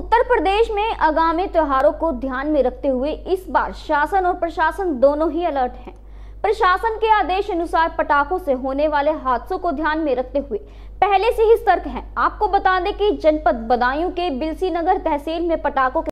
उत्तर प्रदेश में आगामी त्योहारों को ध्यान में रखते हुए इस बार शासन और प्रशासन दोनों ही अलर्ट हैं। प्रशासन के आदेश अनुसार पटाखों से होने वाले हादसों को ध्यान में रखते हुए पहले से ही सतर्क हैं। आपको बता दें कि जनपद बदायूं के बिलसी नगर तहसील में पटाखों के